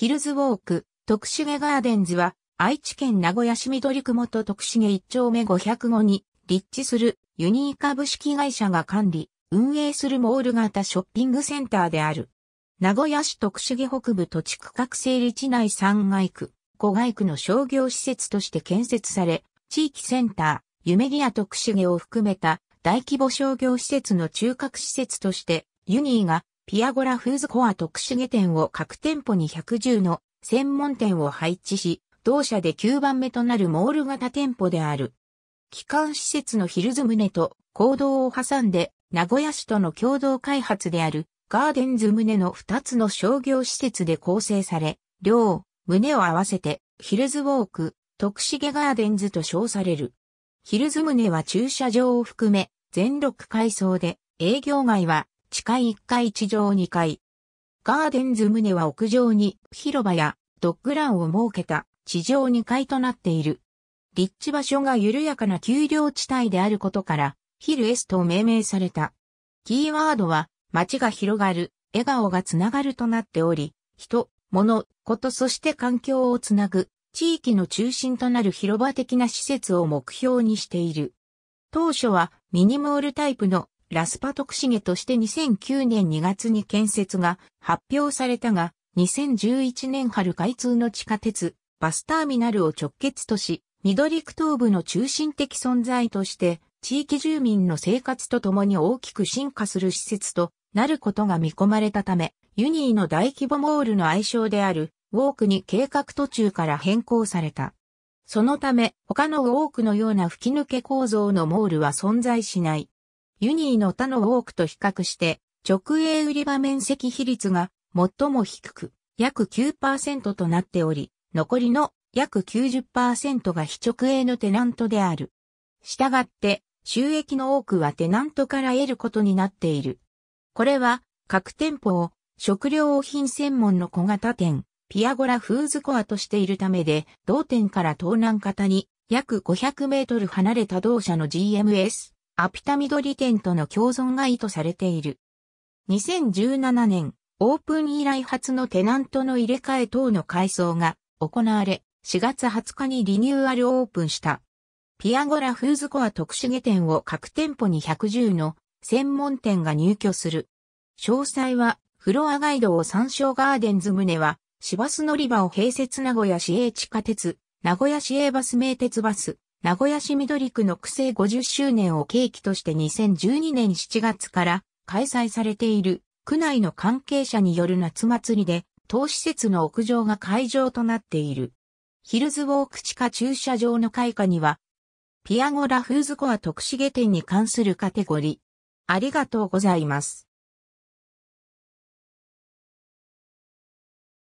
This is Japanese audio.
ヒルズウォーク、徳重ガーデンズは、愛知県名古屋市緑区元徳重1丁目505に立地するユニー株式会社が管理、運営するモール型ショッピングセンターである。名古屋市徳重北部土地区画整理地内3街区、5街区の商業施設として建設され、地域センター、ユメリア徳重を含めた大規模商業施設の中核施設として、ユニーがピアゴラフーズコア徳重店を各店舗に110の専門店を配置し、同社で9番目となるモール型店舗である。機関施設のヒルズ棟と行動を挟んで名古屋市との共同開発であるガーデンズ棟の2つの商業施設で構成され、両棟を合わせてヒルズウォーク、徳重ガーデンズと称される。ヒルズ棟は駐車場を含め全6階層で営業街は地下1階地上2階。ガーデンズ棟は屋上に広場やドッグランを設けた地上2階となっている。立地場所が緩やかな丘陵地帯であることからヒルエスと命名された。キーワードは街が広がる、笑顔がつながるとなっており、人、物、ことそして環境をつなぐ、地域の中心となる広場的な施設を目標にしている。当初はミニモールタイプのラスパ徳重として2009年2月に建設が発表されたが、2011年春開通の地下鉄、バスターミナルを直結とし、緑区東部の中心的存在として地域住民の生活とともに大きく進化する施設となることが見込まれたため、ユニーの大規模モールの愛称であるウォークに計画途中から変更された。そのため、他のウォークのような吹き抜け構造のモールは存在しない。ユニーの他のウォークと比較して、直営売り場面積比率が最も低く、約9%となっており、残りの約90%が非直営のテナントである。したがって、収益の多くはテナントから得ることになっている。これは各店舗を食料品専門の小型店、ピアゴラフーズコアとしているためで、同店から東南方に約500メートル離れた同社の GMS、アピタ緑店との共存が意図されている。2017年、オープン以来初のテナントの入れ替え等の改装が行われ、4月20日にリニューアルオープンした。ピアゴラフーズコア特殊下店を各店舗に110の専門店が入居する。詳細は、フロアガイドを参照ガーデンズ棟は、市バス乗り場を併設名古屋市営地下鉄、名古屋市営バス名鉄バス、名古屋市緑区の区政50周年を契機として2012年7月から開催されている区内の関係者による夏祭りで、当施設の屋上が会場となっている。ヒルズウォーク地下駐車場の開花には、ピアゴラフーズコア特殊下店に関するカテゴリー。ありがとうございます。